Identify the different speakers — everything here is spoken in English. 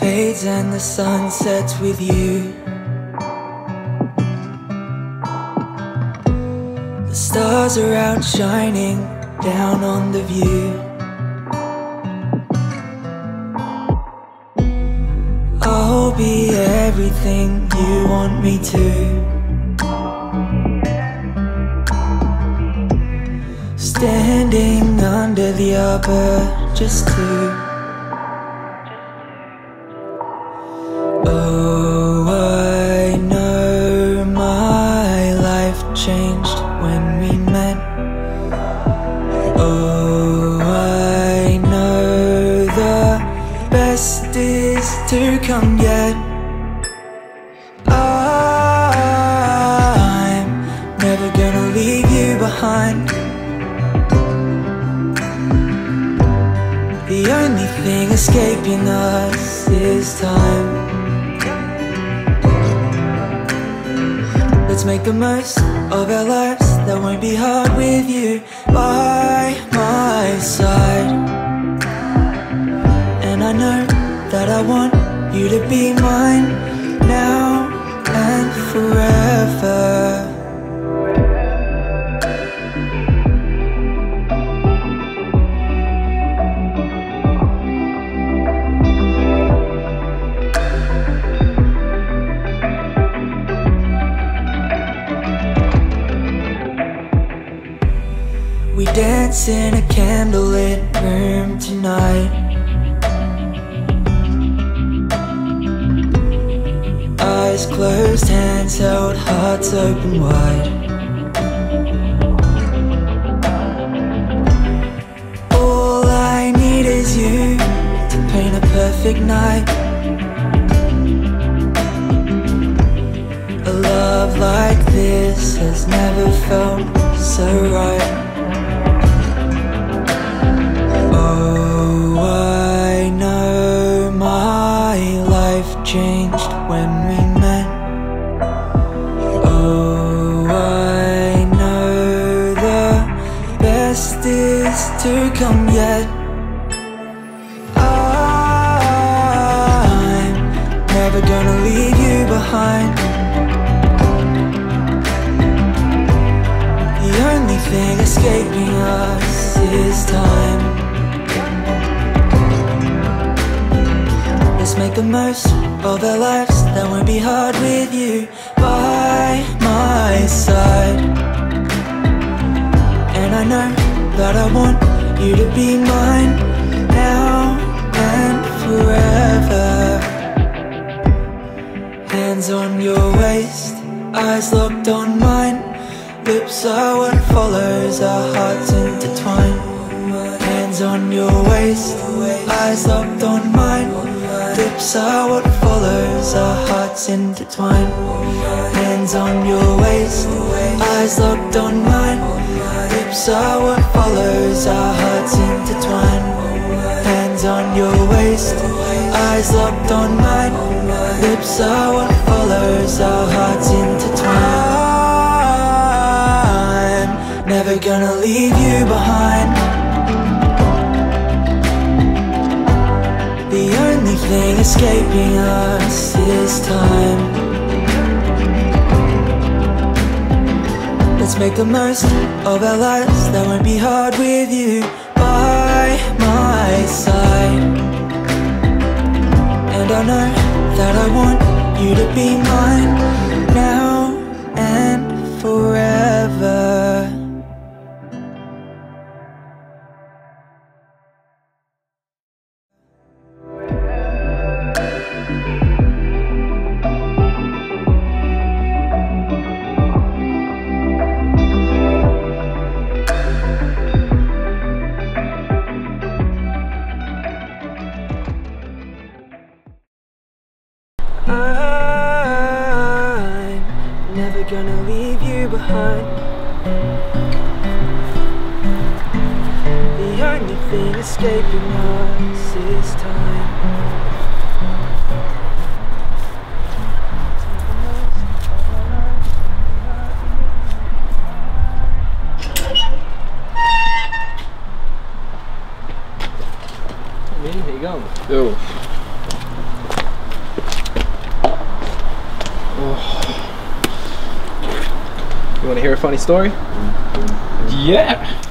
Speaker 1: Fades and the sun sets with you. The stars are out shining down on the view. I'll be everything you want me to. Standing under the arbor just two. Best is to come yet. I'm never gonna leave you behind. The only thing escaping us is time. Let's make the most of our lives. That won't be hard with you by my side. And I know that I want you to be mine now and forever. We dance in a candlelit room tonight. Eyes closed, hands held, hearts open wide. All I need is you to paint a perfect night. A love like this has never felt so right. Life changed when we met. Oh, I know the best is to come yet. I'm never gonna leave you behind. The only thing escaping us is time. Make the most of our lives. That won't be hard with you by my side. And I know that I want you to be mine now and forever. Hands on your waist, eyes locked on mine. Lips are what follows, our hearts intertwine. Hands on your waist, eyes locked on mine. Lips are what follows, our hearts intertwine. Hands on your waist, eyes locked on mine. Lips are what follows, our hearts intertwine. Hands on your waist, eyes locked on mine. Lips are what follows, our hearts intertwine. Never gonna leave you behind. Only thing escaping us is time. Let's make the most of our lives. That won't be hard with you by my side. And I know that I want you to be mine now I'm never gonna leave you behind. The only thing escaping us is time.
Speaker 2: You want to hear a funny story?
Speaker 3: Yeah.